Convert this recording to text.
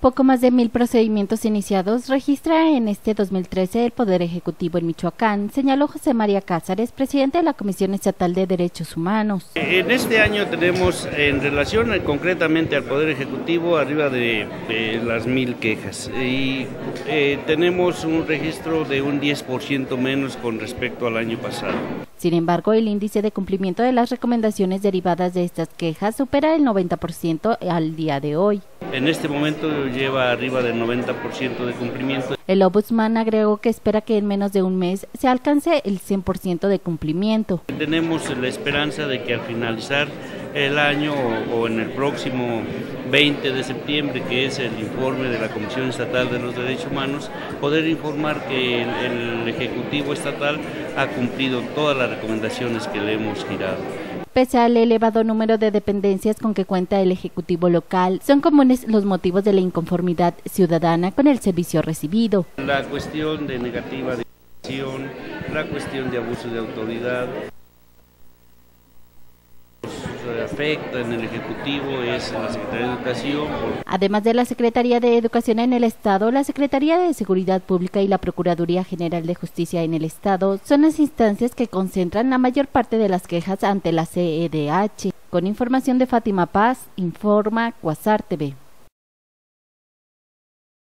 Poco más de mil procedimientos iniciados registra en este 2013 el Poder Ejecutivo en Michoacán, señaló José María Cázares, presidente de la Comisión Estatal de Derechos Humanos. En este año tenemos, en relación concretamente al Poder Ejecutivo, arriba de, las mil quejas y eh, tenemos un registro de un 10% menos con respecto al año pasado. Sin embargo, el índice de cumplimiento de las recomendaciones derivadas de estas quejas supera el 90% al día de hoy. En este momento lleva arriba del 90% de cumplimiento. El Ombudsman agregó que espera que en menos de un mes se alcance el 100% de cumplimiento. Tenemos la esperanza de que al finalizar el año o, en el próximo 20 de septiembre, que es el informe de la Comisión Estatal de los Derechos Humanos, poder informar que el Ejecutivo Estatal ha cumplido todas las recomendaciones que le hemos girado. Pese al elevado número de dependencias con que cuenta el Ejecutivo local, son comunes los motivos de la inconformidad ciudadana con el servicio recibido. La cuestión de negativa de la cuestión de abuso de autoridad, en el Ejecutivo es la Secretaría de Educación. Además de la Secretaría de Educación en el Estado, la Secretaría de Seguridad Pública y la Procuraduría General de Justicia en el Estado son las instancias que concentran la mayor parte de las quejas ante la CEDH. Con información de Fátima Paz, informa Cuasar.